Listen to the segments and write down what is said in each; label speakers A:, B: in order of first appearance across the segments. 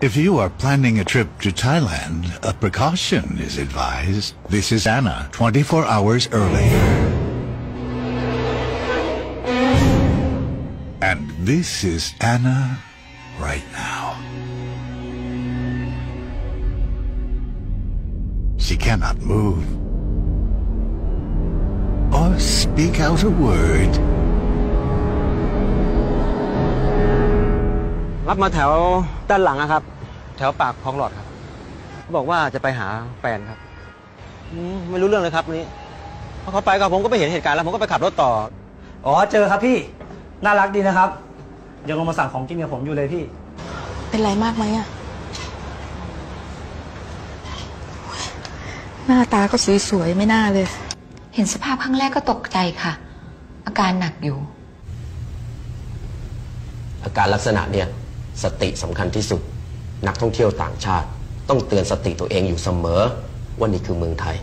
A: If you are planning a trip to Thailand, a precaution is advised. This is Anna, 24 hours earlier. And this is Anna right now. She cannot move or speak out a word.
B: รับมาแถวด้านหลังนะครับ แถวปากคลองหลอดครับเขาบอกว่าจะไปหาแฟนครับอืมไม่รู้เรื่องเลยครับวันนี้พอเขาไปก็ผมก็ไปเห็นเหตุการณ์แล้วผมก็ไปขับรถต่อ
C: อ๋อเจอครับพี่น่ารักดีนะครับยังลงมาสั่งของกินกับผมอยู่เลยพี่
D: เป็นไรมากไหมอะหน้าตาก็สวยๆไม่น่าเลย
E: เห็นสภาพครั้งแรกก็ตกใจค่ะ อาการหนักอยู่
F: อาการลักษณะเนี่ย สติสำคัญที่สุด นักท่องเที่ยวต่างชาติ ต้องเตือนสติตัวเองอยู่เสมอ ว่านี่คือเมืองไทย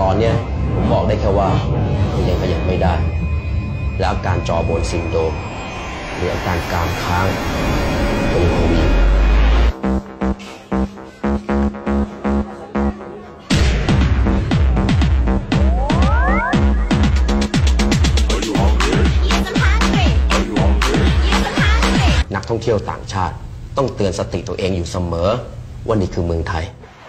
F: ตอนเนี้ยผมบอกได้แค่ว่าคุณยังขยับไม่ได้ และอาการจอบนซินโดมหรืออาการกามค้าง ท่องเที่ยวต่างชาติ ต้องเตือนสติตัวเองอยู่เสมอ ว่านี่คือเมืองไทย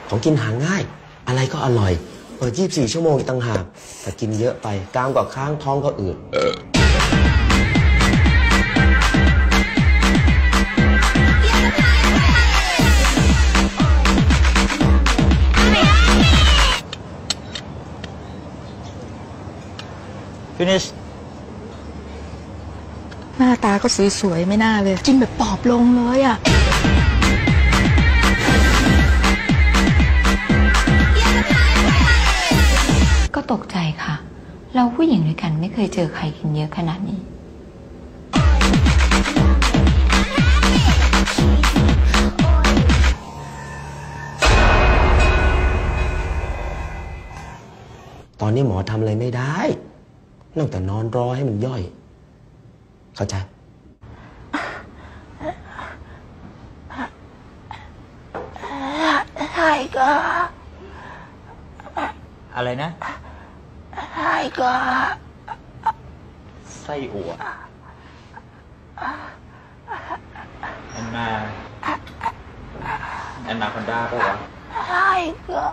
F: ของกินหาง่าย อะไรก็อร่อย เปิด 24 ชั่วโมงอีกต่างหากแต่กินเยอะไปกลามก็ค้างท้องก็อืด
B: finish
D: หน้าตาก็สวยๆไม่น่าเลย กินแบบปอบลงเลยอะ
E: ก็ตกใจค่ะ เราผู้หญิงด้วยกันไม่เคยเจอใครกินเยอะขนาดนี้
F: ตอนนี้หมอทำอะไรไม่ได้ นอกแต่นอนรอให้มันย่อย เข้าใจ
D: ใช่ก็
B: อะไรนะ
D: ใช่ก็
B: ไส้อั่วแอนนาแอนนาคอนด้าปะวะ
D: ใช่ก็